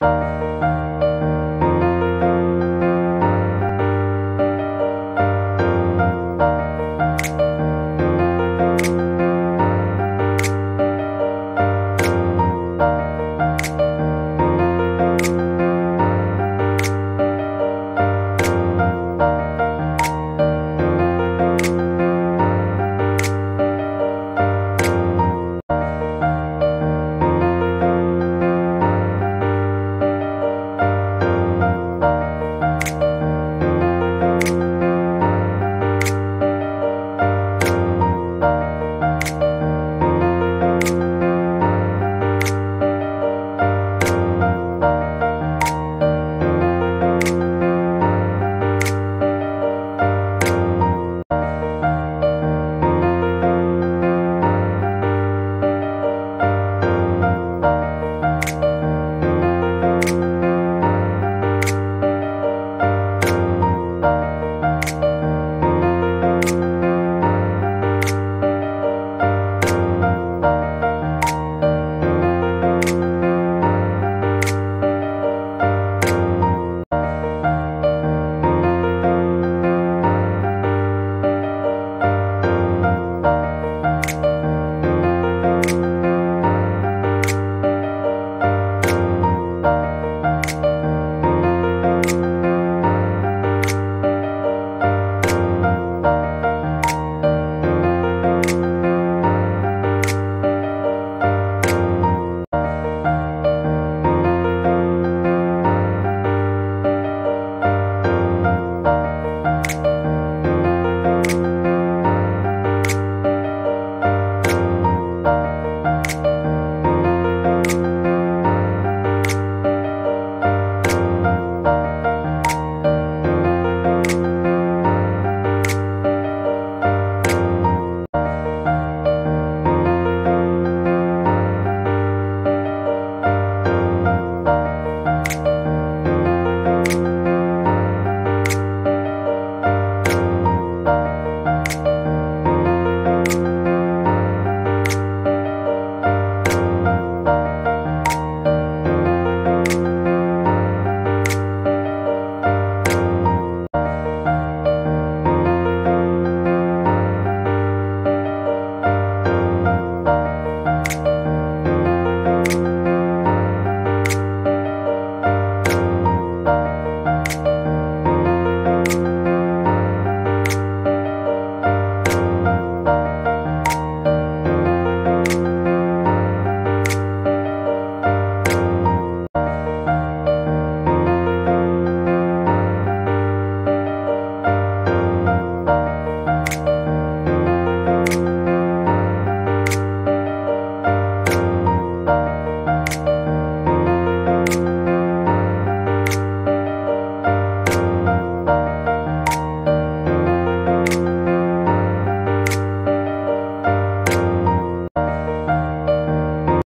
Música